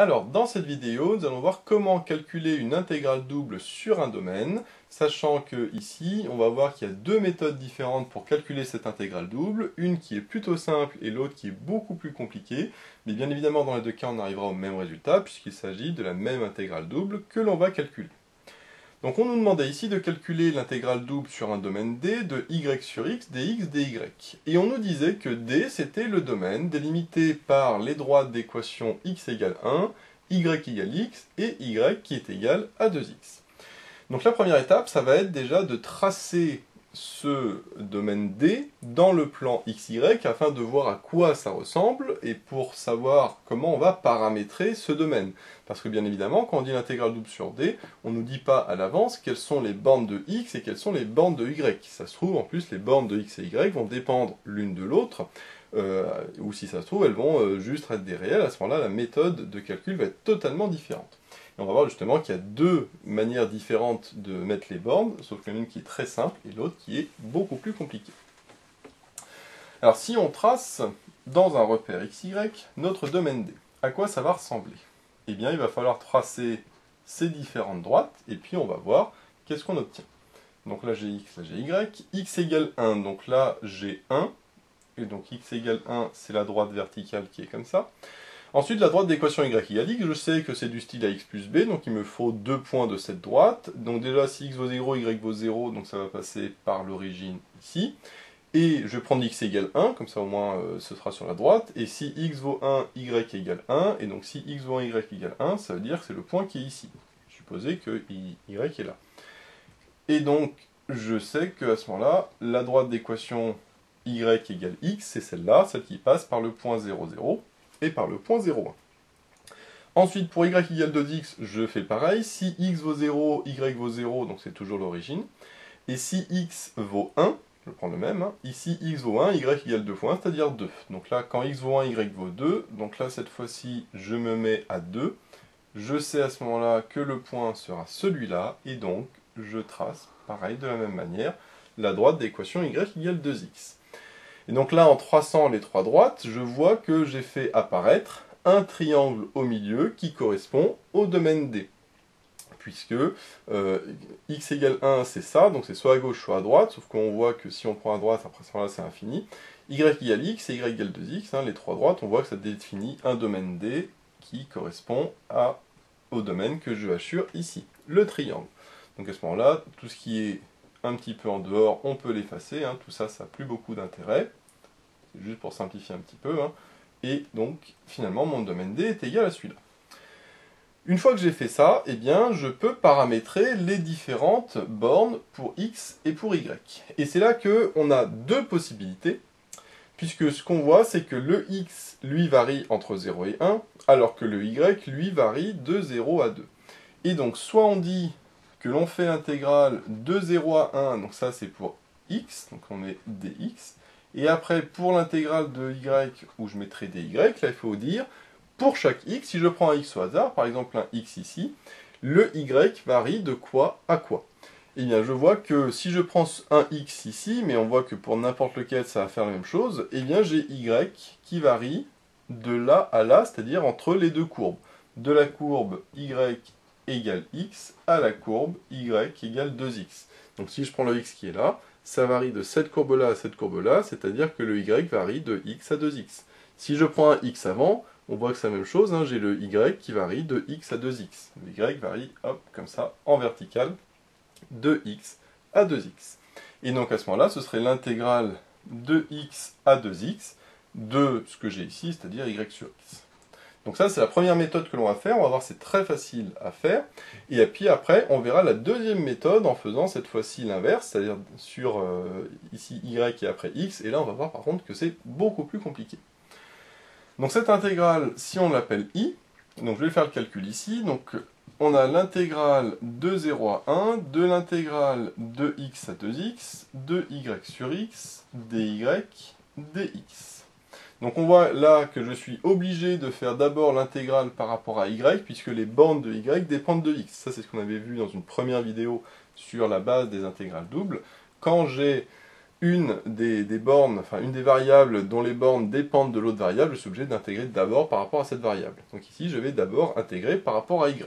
Alors, dans cette vidéo, nous allons voir comment calculer une intégrale double sur un domaine, sachant que ici, on va voir qu'il y a deux méthodes différentes pour calculer cette intégrale double, une qui est plutôt simple et l'autre qui est beaucoup plus compliquée, mais bien évidemment, dans les deux cas, on arrivera au même résultat, puisqu'il s'agit de la même intégrale double que l'on va calculer. Donc on nous demandait ici de calculer l'intégrale double sur un domaine D de y sur x dx dy. Et on nous disait que D c'était le domaine délimité par les droites d'équation x égale 1, y égale x et y qui est égal à 2x. Donc la première étape, ça va être déjà de tracer ce domaine D dans le plan XY afin de voir à quoi ça ressemble et pour savoir comment on va paramétrer ce domaine. Parce que bien évidemment, quand on dit l'intégrale double sur D, on ne nous dit pas à l'avance quelles sont les bornes de X et quelles sont les bornes de Y. Ça se trouve, en plus, les bornes de X et Y vont dépendre l'une de l'autre, euh, ou si ça se trouve, elles vont euh, juste être des réels. À ce moment-là, la méthode de calcul va être totalement différente on va voir justement qu'il y a deux manières différentes de mettre les bornes, sauf qu'il y en a une qui est très simple et l'autre qui est beaucoup plus compliquée. Alors si on trace dans un repère XY notre domaine D, à quoi ça va ressembler? Eh bien il va falloir tracer ces différentes droites et puis on va voir qu'est-ce qu'on obtient. Donc là j'ai X, là j'ai Y, X égale 1, donc là j'ai 1, et donc X égale 1 c'est la droite verticale qui est comme ça. Ensuite, la droite d'équation y égale x, je sais que c'est du style ax plus b, donc il me faut deux points de cette droite. Donc déjà, si x vaut 0, y vaut 0, donc ça va passer par l'origine ici. Et je vais prendre x égale 1, comme ça au moins euh, ce sera sur la droite. Et si x vaut 1, y égale 1, et donc si x vaut 1, y égale 1, ça veut dire que c'est le point qui est ici. Supposez que y est là. Et donc, je sais qu'à ce moment-là, la droite d'équation y égale x, c'est celle-là, celle qui passe par le point 0, 0 et par le point 0,1. Ensuite, pour y égale 2x, je fais pareil. Si x vaut 0, y vaut 0, donc c'est toujours l'origine. Et si x vaut 1, je prends le même, hein, ici x vaut 1, y égale 2 fois 1, c'est-à-dire 2. Donc là, quand x vaut 1, y vaut 2. Donc là, cette fois-ci, je me mets à 2. Je sais à ce moment-là que le point sera celui-là, et donc je trace, pareil, de la même manière, la droite d'équation y égale 2x. Et donc là, en traçant les trois droites, je vois que j'ai fait apparaître un triangle au milieu qui correspond au domaine D. Puisque euh, x égale 1, c'est ça, donc c'est soit à gauche, soit à droite, sauf qu'on voit que si on prend à droite, après ça, c'est infini. y égale x et y égale 2x, hein, les trois droites, on voit que ça définit un domaine D qui correspond à, au domaine que je assure ici, le triangle. Donc à ce moment-là, tout ce qui est un petit peu en dehors, on peut l'effacer, hein, tout ça, ça n'a plus beaucoup d'intérêt juste pour simplifier un petit peu. Hein. Et donc, finalement, mon domaine D est égal à celui-là. Une fois que j'ai fait ça, eh bien, je peux paramétrer les différentes bornes pour x et pour y. Et c'est là qu'on a deux possibilités, puisque ce qu'on voit, c'est que le x, lui, varie entre 0 et 1, alors que le y, lui, varie de 0 à 2. Et donc, soit on dit que l'on fait l'intégrale de 0 à 1, donc ça c'est pour x, donc on met dx, et après, pour l'intégrale de y, où je mettrai des y, là, il faut dire, pour chaque x, si je prends un x au hasard, par exemple un x ici, le y varie de quoi à quoi Eh bien, je vois que si je prends un x ici, mais on voit que pour n'importe lequel, ça va faire la même chose, eh bien, j'ai y qui varie de là à là, c'est-à-dire entre les deux courbes. De la courbe y égale x à la courbe y égale 2x. Donc si je prends le x qui est là, ça varie de cette courbe-là à cette courbe-là, c'est-à-dire que le y varie de x à 2x. Si je prends un x avant, on voit que c'est la même chose, hein, j'ai le y qui varie de x à 2x. Le y varie, hop, comme ça, en vertical, de x à 2x. Et donc à ce moment-là, ce serait l'intégrale de x à 2x de ce que j'ai ici, c'est-à-dire y sur x. Donc ça, c'est la première méthode que l'on va faire. On va voir, c'est très facile à faire. Et puis après, on verra la deuxième méthode en faisant cette fois-ci l'inverse, c'est-à-dire sur euh, ici y et après x. Et là, on va voir par contre que c'est beaucoup plus compliqué. Donc cette intégrale, si on l'appelle i, donc je vais faire le calcul ici. Donc on a l'intégrale de 0 à 1, de l'intégrale de x à 2x, de y sur x, dy, dx. Donc on voit là que je suis obligé de faire d'abord l'intégrale par rapport à y, puisque les bornes de y dépendent de x. Ça c'est ce qu'on avait vu dans une première vidéo sur la base des intégrales doubles. Quand j'ai une des, bornes, enfin une des variables dont les bornes dépendent de l'autre variable, je suis obligé d'intégrer d'abord par rapport à cette variable. Donc ici, je vais d'abord intégrer par rapport à y.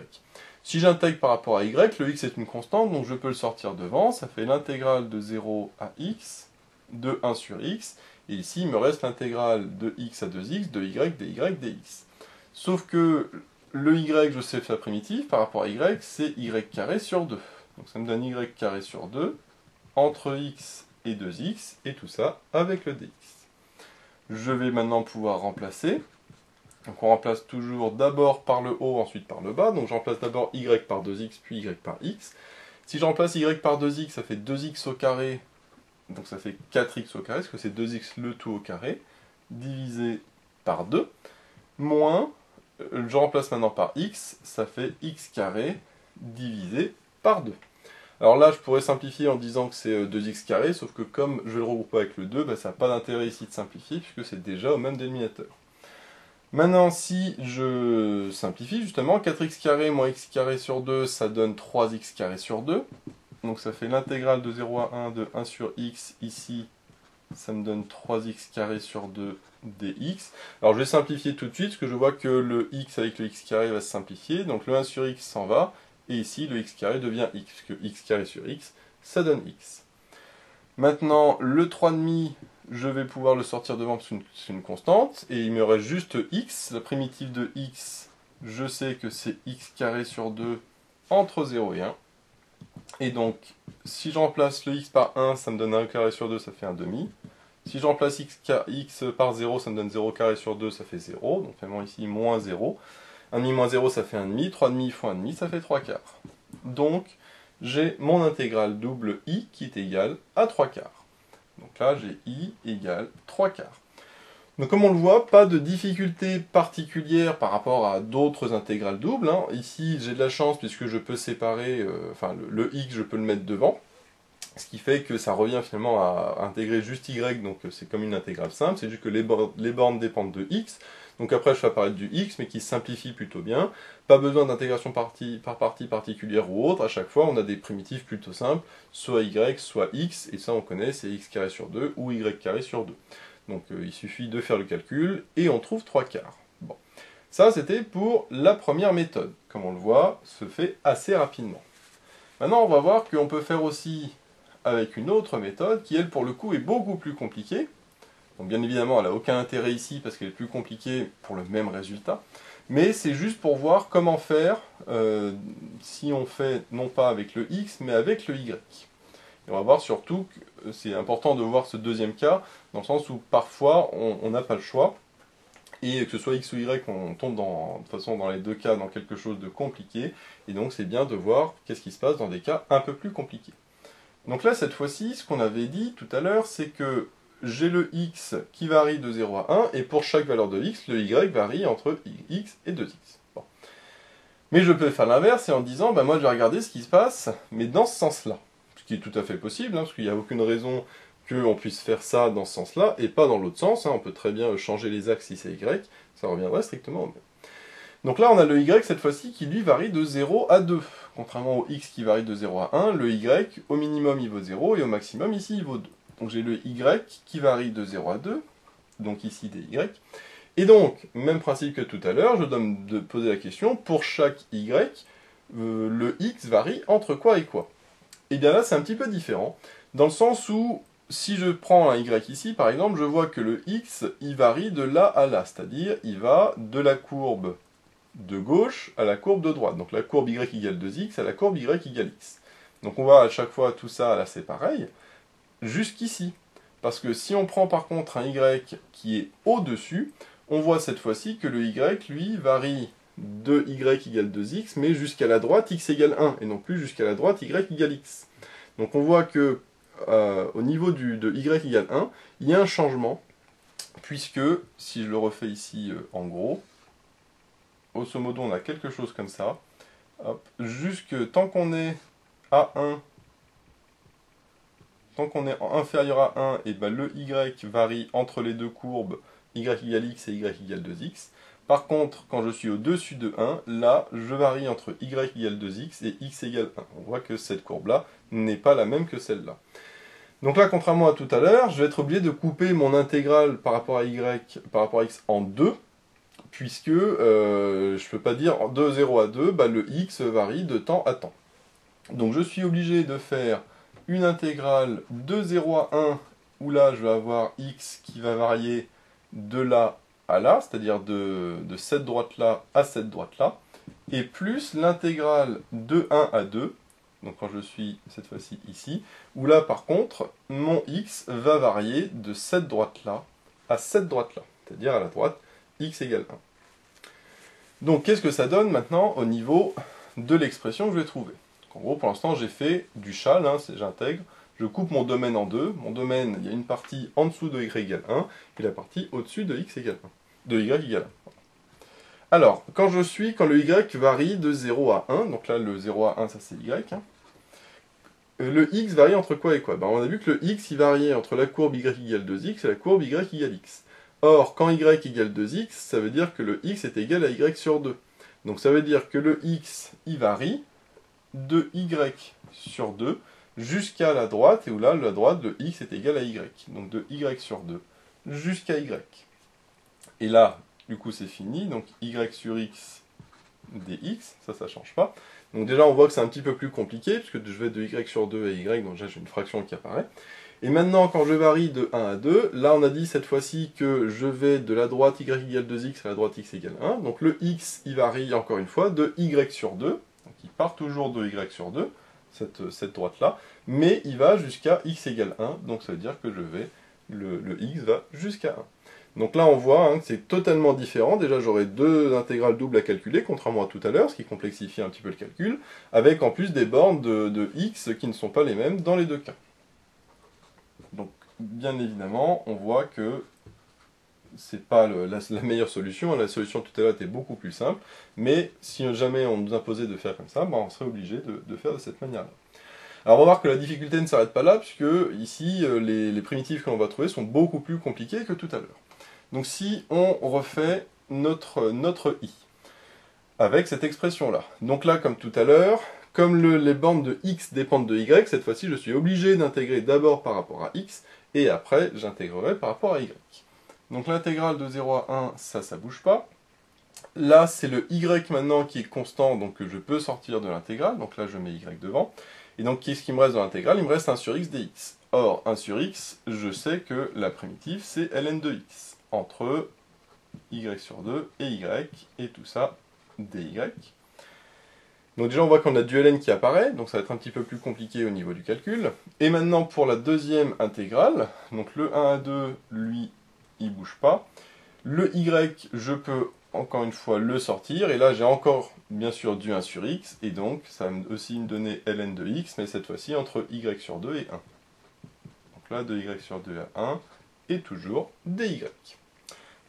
Si j'intègre par rapport à y, le x est une constante, donc je peux le sortir devant, ça fait l'intégrale de 0 à x, de 1 sur x, et ici il me reste l'intégrale de x à 2x, de y, dy, dx. Sauf que le y, je sais faire primitif, par rapport à y, c'est y carré sur 2. Donc ça me donne y carré sur 2, entre x et 2x, et tout ça avec le dx. Je vais maintenant pouvoir remplacer. Donc on remplace toujours d'abord par le haut, ensuite par le bas. Donc je remplace d'abord y par 2x, puis y par x. Si je remplace y par 2x, ça fait 2x au carré, donc ça fait 4x au carré, parce que c'est 2x le tout au carré, divisé par 2, moins, euh, je remplace maintenant par x, ça fait x carré divisé par 2. Alors là, je pourrais simplifier en disant que c'est 2x euh, carré, sauf que comme je le regroupe avec le 2, bah, ça n'a pas d'intérêt ici de simplifier, puisque c'est déjà au même dénominateur. Maintenant, si je simplifie, justement, 4x carré moins x carré sur 2, ça donne 3x carré sur 2. Donc ça fait l'intégrale de 0 à 1 de 1 sur x, ici, ça me donne 3x carré sur 2 dx. Alors je vais simplifier tout de suite, parce que je vois que le x avec le x carré va se simplifier, donc le 1 sur x s'en va, et ici, le x carré devient x, puisque x carré sur x, ça donne x. Maintenant, le 3,5, je vais pouvoir le sortir devant parce que c'est une constante, et il me reste juste x. La primitive de x, je sais que c'est x carré sur 2 entre 0 et 1. Et donc, si je remplace le x par 1, ça me donne 1 carré sur 2, ça fait 1 demi. Si je remplace x, x par 0, ça me donne 0 carré sur 2, ça fait 0. Donc finalement ici, moins 0. 1,5 moins 0, ça fait 1,5. 3,5 fois 1,5, ça fait 3 quarts. Donc, j'ai mon intégrale double i qui est égale à 3 quarts. Donc là, j'ai i égale 3 quarts. Donc comme on le voit, pas de difficulté particulière par rapport à d'autres intégrales doubles. Hein. Ici, j'ai de la chance puisque je peux séparer, euh, enfin le, x, je peux le mettre devant. Ce qui fait que ça revient finalement à intégrer juste y, donc c'est comme une intégrale simple, c'est juste que les bornes dépendent de x. Donc après, je fais apparaître du x, mais qui simplifie plutôt bien. Pas besoin d'intégration par partie particulière ou autre. À chaque fois, on a des primitifs plutôt simples, soit y, soit x, et ça on connaît, c'est x carré sur 2 ou y carré sur 2. Donc euh, il suffit de faire le calcul, et on trouve 3 quarts. Bon. Ça, c'était pour la première méthode. Comme on le voit, se fait assez rapidement. Maintenant, on va voir qu'on peut faire aussi avec une autre méthode, qui elle, pour le coup, est beaucoup plus compliquée, donc bien évidemment, elle n'a aucun intérêt ici parce qu'elle est plus compliquée pour le même résultat. Mais c'est juste pour voir comment faire euh, si on fait non pas avec le x, mais avec le y. Et on va voir surtout que c'est important de voir ce deuxième cas, dans le sens où parfois on n'a pas le choix, et que ce soit x ou y, on tombe dans, de toute façon dans les deux cas dans quelque chose de compliqué, et donc c'est bien de voir qu'est-ce qui se passe dans des cas un peu plus compliqués. Donc là, cette fois-ci, ce qu'on avait dit tout à l'heure, c'est que j'ai le x qui varie de 0 à 1, et pour chaque valeur de x, le y varie entre x et 2x. Mais je peux faire l'inverse, et en disant, bah moi je vais regarder ce qui se passe, mais dans ce sens-là. Ce qui est tout à fait possible, hein, parce qu'il n'y a aucune raison qu'on puisse faire ça dans ce sens-là, et pas dans l'autre sens. Hein. on peut très bien changer les axes si c'est y, ça reviendrait strictement au même. Donc là, on a le y cette fois-ci qui lui varie de 0 à 2. Contrairement au x qui varie de 0 à 1, le y, au minimum, il vaut 0, et au maximum, ici, il vaut 2. Donc j'ai le y qui varie de 0 à 2, donc ici des y. Et donc, même principe que tout à l'heure, je dois me poser la question, pour chaque y, euh, le x varie entre quoi et quoi? Et eh bien là, c'est un petit peu différent, dans le sens où, si je prends un y ici, par exemple, je vois que le x, il varie de là à là, c'est-à-dire, il va de la courbe de gauche à la courbe de droite. Donc la courbe y égale 2x à la courbe y égale x. Donc on voit à chaque fois tout ça, là c'est pareil jusqu'ici. Parce que si on prend par contre un y qui est au-dessus, on voit cette fois-ci que le y, lui, varie de y égale 2x, mais jusqu'à la droite x égale 1, et non plus jusqu'à la droite y égale x. Donc on voit que euh, au niveau du, de y égale 1, il y a un changement, puisque, si je le refais ici euh, en gros, au modo on a quelque chose comme ça, jusque tant qu'on est à 1 tant qu'on est inférieur à 1, et ben le y varie entre les deux courbes y égale x et y égale 2x. Par contre, quand je suis au-dessus de 1, là, je varie entre y égale 2x et x égale 1. On voit que cette courbe-là n'est pas la même que celle-là. Donc là, contrairement à tout à l'heure, je vais être obligé de couper mon intégrale par rapport à y, par rapport à x en 2, puisque euh, je ne peux pas dire de 0 à 2, bah, le x varie de temps à temps. Donc je suis obligé de faire une intégrale de 0 à 1, où là je vais avoir x qui va varier de là à là, c'est-à-dire de, cette droite-là à cette droite-là, et plus l'intégrale de 1 à 2, donc quand je suis cette fois-ci ici, où là par contre, mon x va varier de cette droite-là à cette droite-là, c'est-à-dire à la droite x égale 1. Donc qu'est-ce que ça donne maintenant au niveau de l'expression que je vais trouver? En gros, pour l'instant, j'ai fait du châle, hein, j'intègre, je coupe mon domaine en deux. Mon domaine, il y a une partie en dessous de y égale 1, et la partie au-dessus de x égale 1. De y égale 1. Alors, quand je suis, quand le y varie de 0 à 1, donc là le 0 à 1, ça c'est y, hein, euh, le x varie entre quoi et quoi? Ben, On a vu que le x il variait entre la courbe y égale 2x et la courbe y égale x. Or, quand y égale 2x, ça veut dire que le x est égal à y sur 2. Donc ça veut dire que le x, il varie de y sur 2 jusqu'à la droite, et où là, la droite, le x est égal à y. Donc de y sur 2 jusqu'à y. Et là, du coup, c'est fini. Donc y sur x dx, ça, ça change pas. Donc déjà, on voit que c'est un petit peu plus compliqué, puisque je vais de y sur 2 à y, donc déjà j'ai une fraction qui apparaît. Et maintenant, quand je varie de 1 à 2, là on a dit cette fois-ci que je vais de la droite y égale 2x à la droite x égale 1. Donc le x, il varie encore une fois de y sur 2, donc il part toujours de y sur 2, cette, cette droite-là, mais il va jusqu'à x égale 1, donc ça veut dire que je vais, le, le x va jusqu'à 1. Donc là, on voit hein, que c'est totalement différent. Déjà, j'aurai deux intégrales doubles à calculer, contrairement à tout à l'heure, ce qui complexifie un petit peu le calcul, avec en plus des bornes de, x qui ne sont pas les mêmes dans les deux cas. Donc, bien évidemment, on voit que c'est pas la, meilleure solution. La solution tout à l'heure était beaucoup plus simple, mais si jamais on nous imposait de faire comme ça, ben, on serait obligé de, faire de cette manière-là. Alors on voir que la difficulté ne s'arrête pas là, puisque ici, euh, les, les primitives que l'on va trouver sont beaucoup plus compliquées que tout à l'heure. Donc si on refait notre, notre i, avec cette expression-là. Donc là, comme tout à l'heure, comme les bornes de x dépendent de y, cette fois-ci, je suis obligé d'intégrer d'abord par rapport à x, et après, j'intégrerai par rapport à y. Donc l'intégrale de 0 à 1, ça, ça bouge pas. Là, c'est le y maintenant qui est constant, donc je peux sortir de l'intégrale. Donc là, je mets y devant. Et donc, qu'est-ce qui me reste dans l'intégrale? Il me reste 1 sur x dx. Or, 1 sur x, je sais que la primitive, c'est ln de x entre y sur 2 et y, et tout ça dy. Donc déjà on voit qu'on a du ln qui apparaît, donc ça va être un petit peu plus compliqué au niveau du calcul. Et maintenant pour la deuxième intégrale, donc le 1 à 2, lui, bouge pas. Le y, je peux encore une fois le sortir, et là j'ai encore bien sûr du 1 sur x, et donc ça va aussi me donner ln de x, mais cette fois-ci entre y sur 2 et 1. Donc là, de y sur 2 à 1, et toujours dy.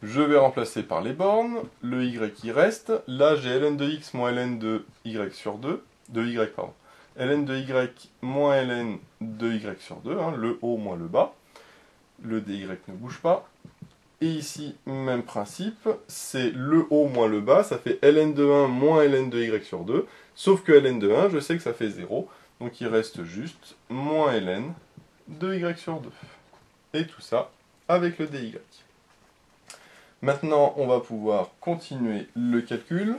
Je vais remplacer par les bornes, le y qui reste, là j'ai ln de x moins ln de y sur 2, de y pardon, ln de y moins ln de y sur 2, hein, le haut moins le bas, le dy ne bouge pas, et ici, même principe, c'est le haut moins le bas, ça fait ln de 1 moins ln de y sur 2, sauf que ln de 1, je sais que ça fait 0, donc il reste juste moins ln de y sur 2. Et tout ça avec le dy. Maintenant, on va pouvoir continuer le calcul.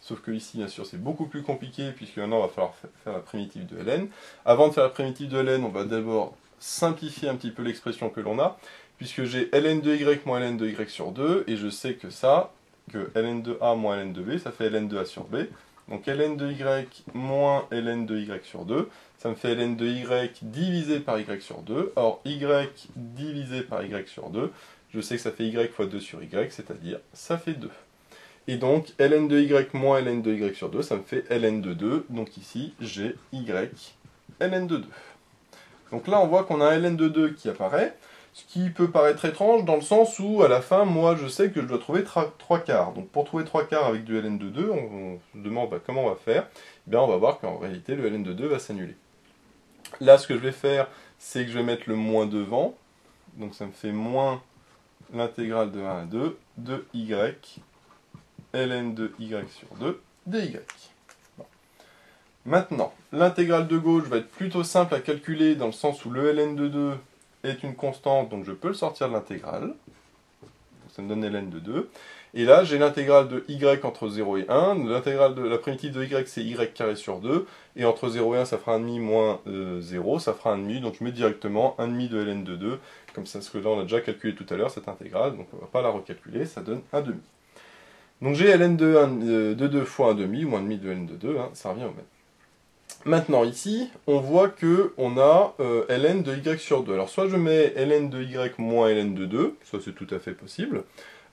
Sauf que ici, bien sûr, c'est beaucoup plus compliqué, puisque maintenant, on va falloir faire la primitive de ln. Avant de faire la primitive de ln, on va d'abord simplifier un petit peu l'expression que l'on a, puisque j'ai ln de y moins ln de y sur 2, et je sais que ça, que ln de a moins ln de b, ça fait ln de a sur b. Donc ln de y moins ln de y sur 2, ça me fait ln de y divisé par y sur 2. Or, y divisé par y sur 2, je sais que ça fait y fois 2 sur y, c'est-à-dire ça fait 2. Et donc, ln de y moins ln de y sur 2, ça me fait ln de 2. Donc ici, j'ai y ln de 2. Donc là, on voit qu'on a un ln de 2 qui apparaît. Ce qui peut paraître étrange dans le sens où, à la fin, moi, je sais que je dois trouver 3 quarts. Donc, pour trouver 3 quarts avec du ln de 2, on, se demande bah, comment on va faire? Eh bien, on va voir qu'en réalité, le ln de 2 va s'annuler. Là, ce que je vais faire, c'est que je vais mettre le moins devant. Donc, ça me fait moins l'intégrale de 1 à 2 de y ln de y sur 2 dy. Maintenant, l'intégrale de gauche va être plutôt simple à calculer dans le sens où le ln de 2 est une constante, donc je peux le sortir de l'intégrale. Ça me donne ln de 2. Et là, j'ai l'intégrale de y entre 0 et 1. L'intégrale de la primitive de y, c'est y carré sur 2. Et entre 0 et 1, ça fera 1,5 moins 0, euh, ça fera 1,5. Donc je mets directement 1,5 de ln de 2. Comme ça, ce que là, on a déjà calculé tout à l'heure, cette intégrale. Donc on ne va pas la recalculer, ça donne 1,5. Donc j'ai ln de, 1, de 2 fois 1,5, ou 1,5 de ln de 2, hein, ça revient au même. Maintenant ici, on voit que on a euh, ln de y sur 2. Alors soit je mets ln de y moins ln de 2, ça c'est tout à fait possible,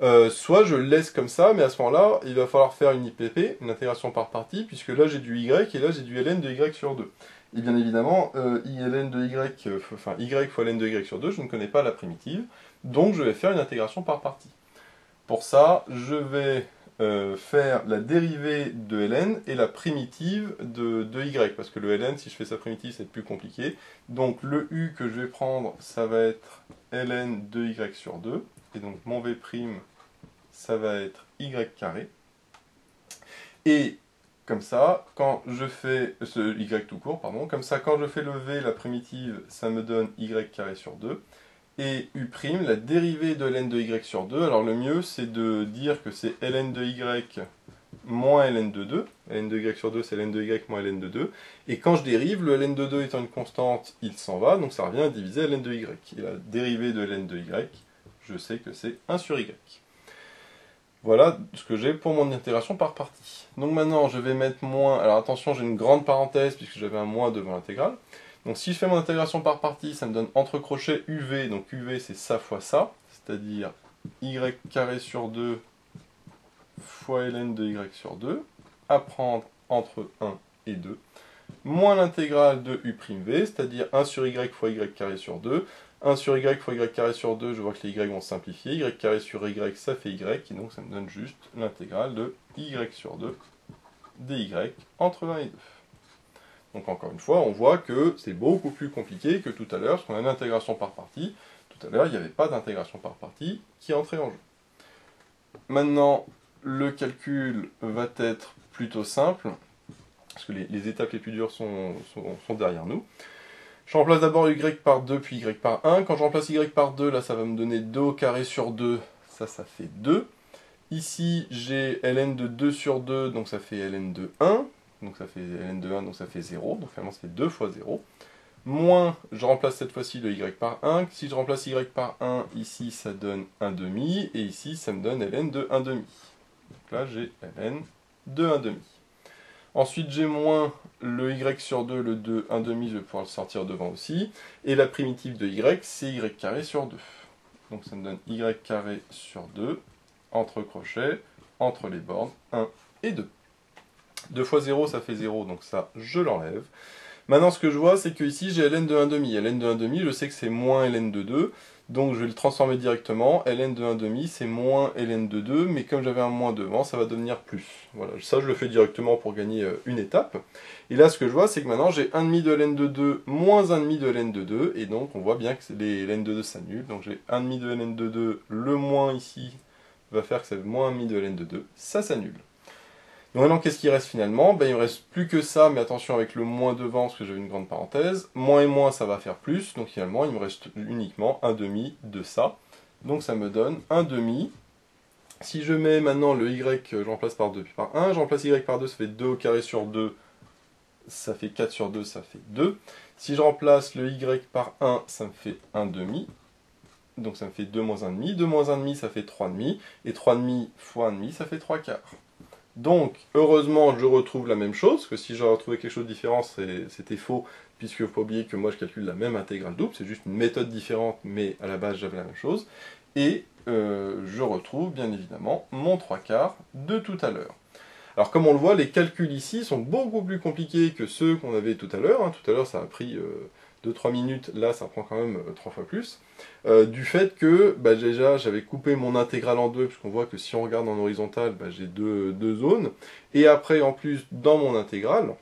euh, soit je laisse comme ça, mais à ce moment-là, il va falloir faire une IPP, une intégration par partie, puisque là j'ai du y et là j'ai du ln de y sur 2. Et bien évidemment, euh, ln de y, enfin y fois ln de y sur 2, je ne connais pas la primitive, donc je vais faire une intégration par partie. Pour ça, je vais euh, faire la dérivée de ln et la primitive de, y, parce que le ln, si je fais sa primitive, c'est plus compliqué. Donc le u que je vais prendre, ça va être ln de y sur 2, et donc mon v', ça va être y carré. Et comme ça, quand je fais, ce y tout court, pardon, comme ça, quand je fais le v, la primitive, ça me donne y carré sur 2 et u', la dérivée de ln de y sur 2. Alors le mieux, c'est de dire que c'est ln de y moins ln de 2. ln de y sur 2, c'est ln de y moins ln de 2. Et quand je dérive, le ln de 2 étant une constante, il s'en va, donc ça revient à diviser ln de y. Et la dérivée de ln de y, je sais que c'est 1 sur y. Voilà ce que j'ai pour mon intégration par partie. Donc maintenant, je vais mettre moins... Alors attention, j'ai une grande parenthèse, puisque j'avais un moins devant l'intégrale. Donc si je fais mon intégration par partie, ça me donne entre crochets UV, donc UV c'est ça fois ça, c'est-à-dire y carré sur 2 fois ln de y sur 2, à prendre entre 1 et 2, moins l'intégrale de u'v, c'est-à-dire 1 sur y fois y carré sur 2, 1 sur y fois y carré sur 2, je vois que les y vont simplifier, y carré sur y ça fait y, et donc ça me donne juste l'intégrale de y sur 2 dy entre 1 et 2. Donc encore une fois, on voit que c'est beaucoup plus compliqué que tout à l'heure, parce qu'on a une intégration par partie. Tout à l'heure, il n'y avait pas d'intégration par partie qui entrait en jeu. Maintenant, le calcul va être plutôt simple, parce que les, étapes les plus dures sont, derrière nous. Je remplace d'abord y par 2, puis y par 1. Quand je remplace y par 2, là, ça va me donner 2 au carré sur 2. Ça, ça fait 2. Ici, j'ai ln de 2 sur 2, donc ça fait ln de 1 donc ça fait ln de 1, donc ça fait 0, donc finalement ça fait 2 fois 0. Moins, je remplace cette fois-ci le y par 1, si je remplace y par 1, ici ça donne 1 demi, et ici ça me donne ln de 1 demi. Donc là j'ai ln de 1 demi. Ensuite j'ai moins le y sur 2, le 2, 1 demi, je vais pouvoir le sortir devant aussi. Et la primitive de y, c'est y carré sur 2. Donc ça me donne y carré sur 2, entre crochets, entre les bornes, 1 et 2. 2 fois 0, ça fait 0, donc ça, je l'enlève. Maintenant, ce que je vois, c'est que ici, j'ai ln de 1,5. ln de 1,5, je sais que c'est moins ln de 2, donc je vais le transformer directement. ln de 1,5, c'est moins ln de 2, mais comme j'avais un moins devant, ça va devenir plus. Voilà, ça, je le fais directement pour gagner euh, une étape. Et là, ce que je vois, c'est que maintenant, j'ai 1,5 de ln de 2 moins 1,5 de ln de 2, et donc on voit bien que les ln de 2 s'annulent. Donc j'ai 1,5 de ln de 2, le moins ici va faire que c'est moins 1,5 de ln de 2, ça s'annule. Maintenant, qu'est-ce qui reste finalement? Ben, Il ne reste plus que ça, mais attention avec le moins devant, parce que j'avais une grande parenthèse. Moins et moins, ça va faire plus, donc finalement, il me reste uniquement un demi de ça. Donc ça me donne un demi. Si je mets maintenant le y, je remplace par 2 puis par 1, je remplace y par 2, ça fait 2 au carré sur 2, ça fait 4 sur 2, ça fait 2. Si je remplace le y par 1, ça me fait 1 demi. Donc ça me fait 2 moins 1 demi. 2 moins 1 demi, ça fait 3 demi. Et 3 demi fois 1 demi, ça fait 3 quarts. Donc, heureusement, je retrouve la même chose, que si j'avais retrouvé quelque chose de différent, c'était faux, puisque ne faut pas oublier que moi je calcule la même intégrale double, c'est juste une méthode différente, mais à la base j'avais la même chose. Et euh, je retrouve bien évidemment mon 3 quarts de tout à l'heure. Alors comme on le voit, les calculs ici sont beaucoup plus compliqués que ceux qu'on avait tout à l'heure. Hein. Tout à l'heure ça a pris... Euh, 2-3 minutes, là ça prend quand même 3 euh, fois plus, euh, du fait que bah, déjà j'avais coupé mon intégrale en deux, puisqu'on voit que si on regarde en horizontal, bah, j'ai deux, zones, et après en plus dans mon intégrale,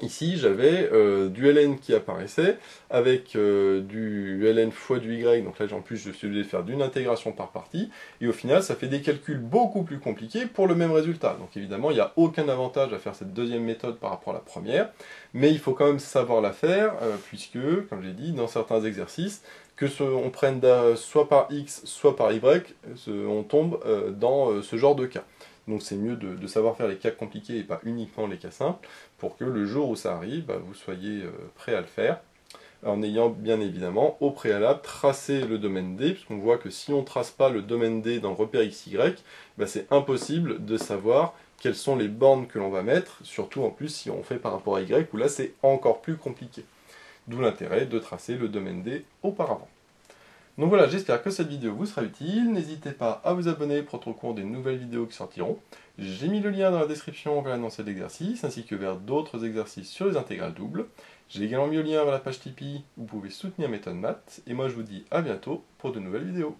Ici, j'avais euh, du ln qui apparaissait avec euh, du ln fois du y, donc là en plus je suis obligé de faire d'une intégration par partie, et au final ça fait des calculs beaucoup plus compliqués pour le même résultat. Donc évidemment, il n'y a aucun avantage à faire cette deuxième méthode par rapport à la première, mais il faut quand même savoir la faire, euh, puisque, comme j'ai dit, dans certains exercices, que ce, on prenne soit par x, soit par y, on tombe dans ce genre de cas. Donc c'est mieux de, savoir faire les cas compliqués et pas uniquement les cas simples, pour que le jour où ça arrive, bah, vous soyez euh, prêt à le faire, en ayant bien évidemment au préalable tracé le domaine D, puisqu'on voit que si on ne trace pas le domaine D dans le repère XY, bah, c'est impossible de savoir quelles sont les bornes que l'on va mettre, surtout en plus si on fait par rapport à Y, où là c'est encore plus compliqué. D'où l'intérêt de tracer le domaine D auparavant. Donc voilà, j'espère que cette vidéo vous sera utile. N'hésitez pas à vous abonner pour être au courant des nouvelles vidéos qui sortiront. J'ai mis le lien dans la description vers l'annonce d'exercice, ainsi que vers d'autres exercices sur les intégrales doubles. J'ai également mis le lien vers la page Tipeee où vous pouvez soutenir Méthode Math. Et moi je vous dis à bientôt pour de nouvelles vidéos.